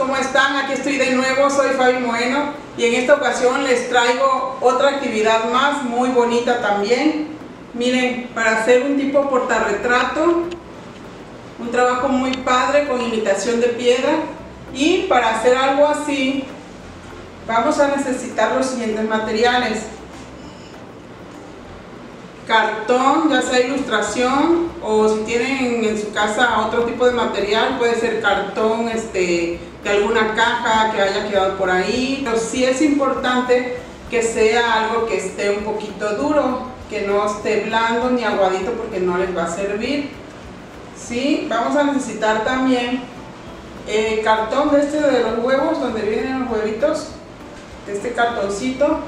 ¿cómo están? Aquí estoy de nuevo, soy Fabi Moeno y en esta ocasión les traigo otra actividad más, muy bonita también. Miren, para hacer un tipo portarretrato, un trabajo muy padre con imitación de piedra y para hacer algo así vamos a necesitar los siguientes materiales cartón, ya sea ilustración o si tienen en su casa otro tipo de material, puede ser cartón este, de alguna caja que haya quedado por ahí, pero sí es importante que sea algo que esté un poquito duro, que no esté blando ni aguadito porque no les va a servir. ¿Sí? Vamos a necesitar también eh, cartón de este de los huevos, donde vienen los huevitos, este cartoncito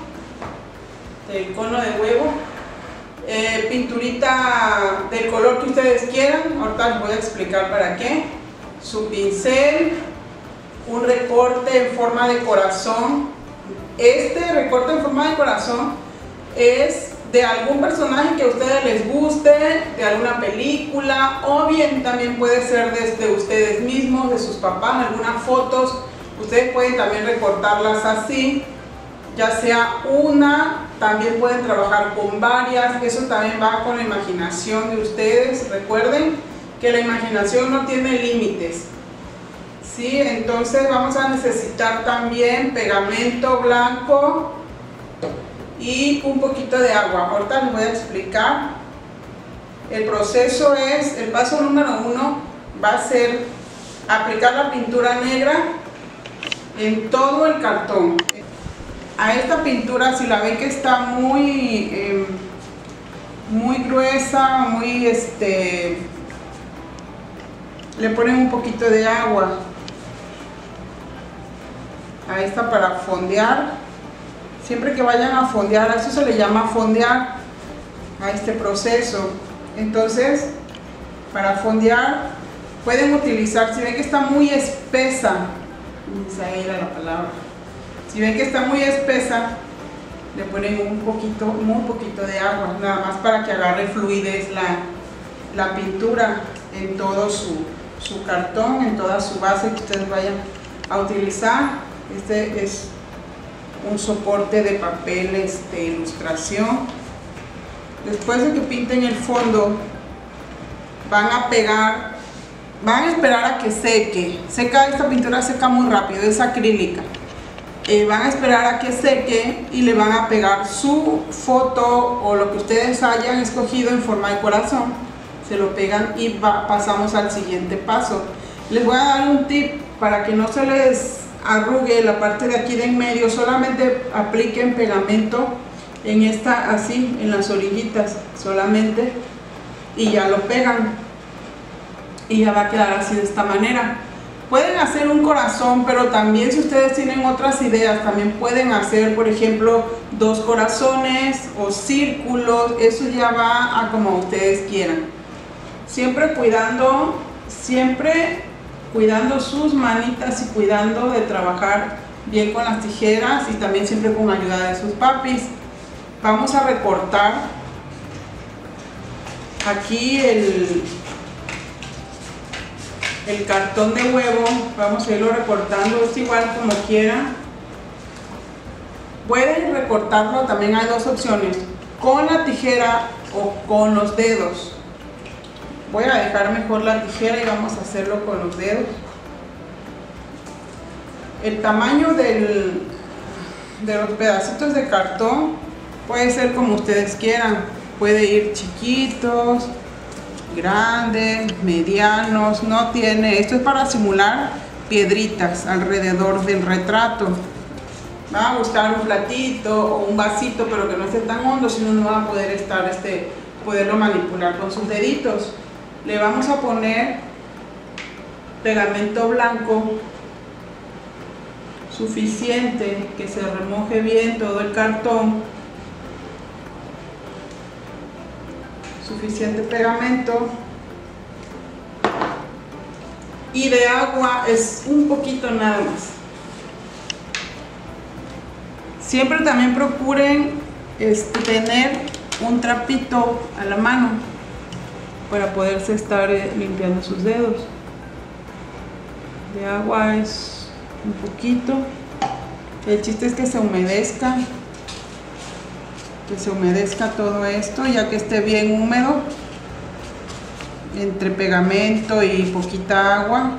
del cono de huevo eh, pinturita del color que ustedes quieran, ahorita les voy a explicar para qué, su pincel, un recorte en forma de corazón, este recorte en forma de corazón es de algún personaje que a ustedes les guste, de alguna película, o bien también puede ser desde ustedes mismos, de sus papás, algunas fotos, ustedes pueden también recortarlas así, ya sea una también pueden trabajar con varias, eso también va con la imaginación de ustedes, recuerden que la imaginación no tiene límites. ¿Sí? Entonces vamos a necesitar también pegamento blanco y un poquito de agua. Ahorita les voy a explicar. El proceso es, el paso número uno va a ser aplicar la pintura negra en todo el cartón a esta pintura, si la ven que está muy, em, muy gruesa, muy este, le ponen un poquito de agua a esta para fondear. Siempre que vayan a fondear, a eso se le llama fondear a este proceso. Entonces, para fondear pueden utilizar, si ven que está muy espesa, la palabra, si ven que está muy espesa, le ponen un poquito, muy poquito de agua, nada más para que agarre fluidez la, pintura en todo su, cartón, en toda su base que ustedes vayan a utilizar. Este es un soporte de papel este, ilustración. Después de que pinten el fondo, van a pegar, van a esperar a que seque. Seca, esta pintura seca muy rápido, es acrílica. Eh, van a esperar a que seque y le van a pegar su foto o lo que ustedes hayan escogido en forma de corazón se lo pegan y pasamos al siguiente paso les voy a dar un tip para que no se les arrugue la parte de aquí de en medio solamente apliquen pegamento en esta así en las orillitas solamente y ya lo pegan y ya va a quedar así de esta manera Pueden hacer un corazón, pero también si ustedes tienen otras ideas, también pueden hacer, por ejemplo, dos corazones o círculos. Eso ya va a como ustedes quieran. Siempre cuidando, siempre cuidando sus manitas y cuidando de trabajar bien con las tijeras y también siempre con ayuda de sus papis. Vamos a recortar aquí el, el cartón de huevo, vamos a irlo recortando, es igual como quieran. Pueden recortarlo, también hay dos opciones, con la tijera o con los dedos. Voy a dejar mejor la tijera y vamos a hacerlo con los dedos. El tamaño de los pedacitos de cartón puede ser como ustedes quieran. Puede ir chiquitos, grandes, medianos, no tiene, esto es para simular piedritas alrededor del retrato. Va a buscar un platito o un vasito, pero que no esté tan hondo, si no, no va a poder estar, este, poderlo manipular con sus deditos. Le vamos a poner pegamento blanco suficiente que se remoje bien todo el cartón. Suficiente pegamento. Y de agua es un poquito nada más. Siempre también procuren este, tener un trapito a la mano para poderse estar eh, limpiando sus dedos de agua es un poquito. El chiste es que se humedezca, que se humedezca todo esto, ya que esté bien húmedo, entre pegamento y poquita agua,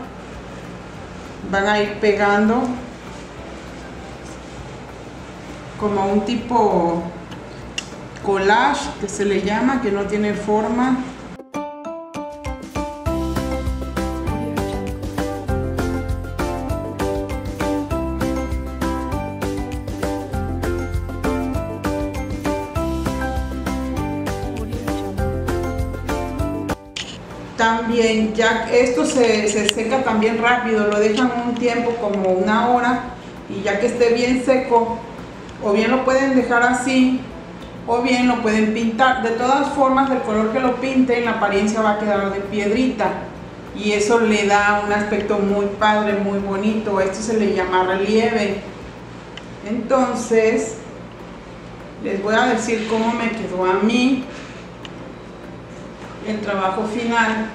van a ir pegando como un tipo collage que se le llama, que no tiene forma. También, ya esto se, se seca también rápido, lo dejan un tiempo como una hora y ya que esté bien seco, o bien lo pueden dejar así o bien lo pueden pintar. De todas formas, el color que lo pinten, la apariencia va a quedar de piedrita y eso le da un aspecto muy padre, muy bonito. Esto se le llama relieve. Entonces, les voy a decir cómo me quedó a mí el trabajo final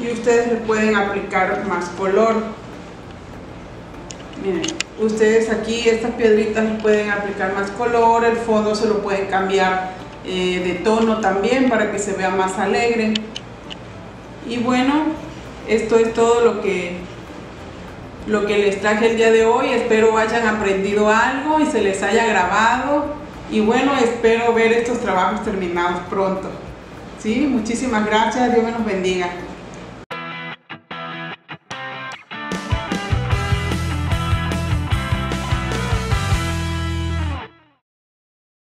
y ustedes le pueden aplicar más color. Miren, ustedes aquí estas piedritas le pueden aplicar más color, el fondo se lo pueden cambiar eh, de tono también para que se vea más alegre. Y bueno, esto es todo lo que, lo que les traje el día de hoy. Espero hayan aprendido algo y se les haya grabado. Y bueno, espero ver estos trabajos terminados pronto. ¿Sí? Muchísimas gracias, Dios me los bendiga.